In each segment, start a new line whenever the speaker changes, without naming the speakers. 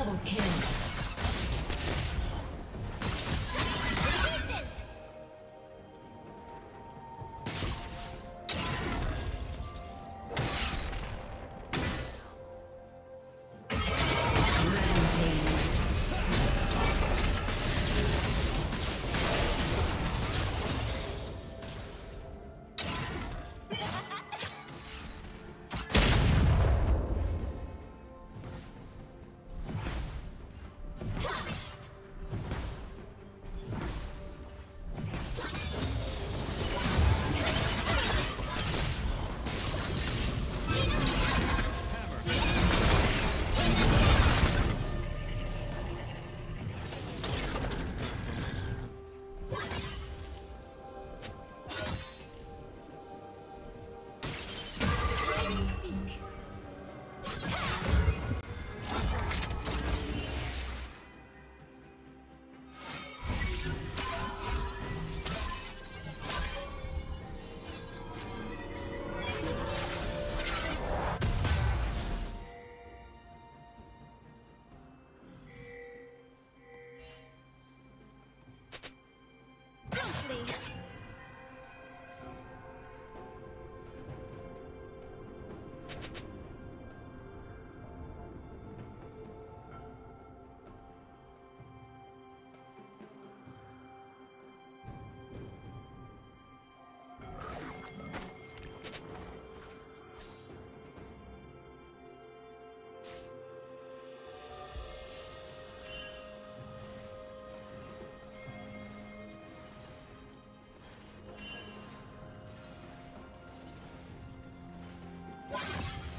double kill.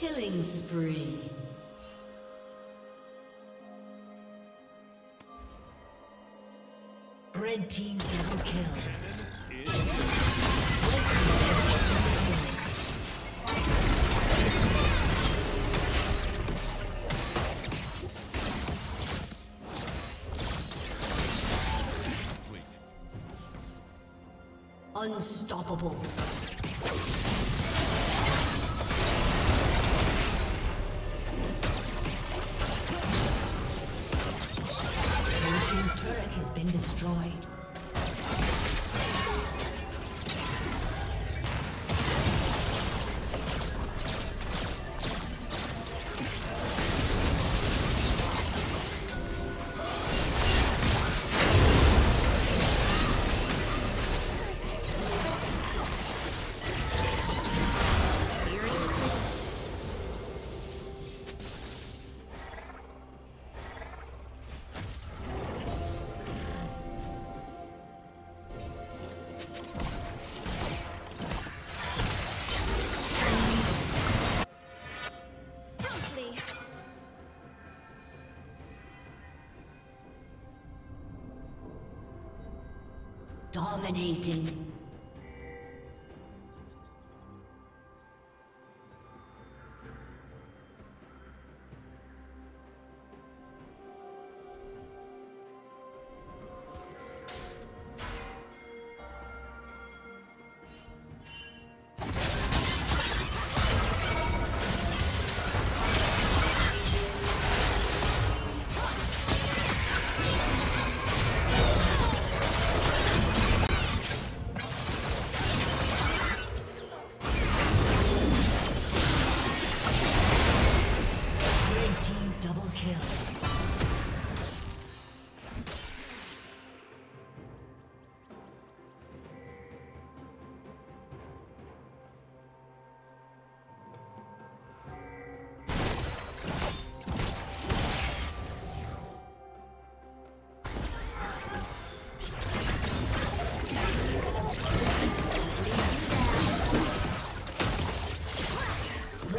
Killing spree. Red team double kill. Unstoppable. Dominating.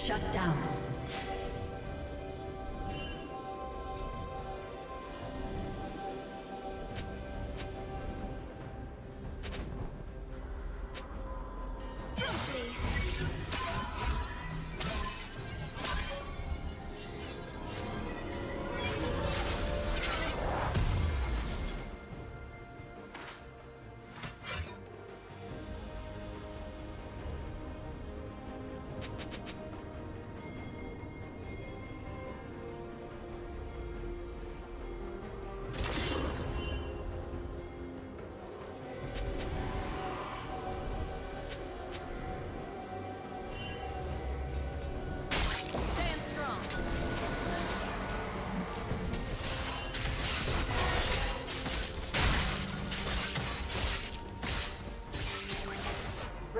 Shut down.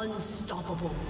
Unstoppable.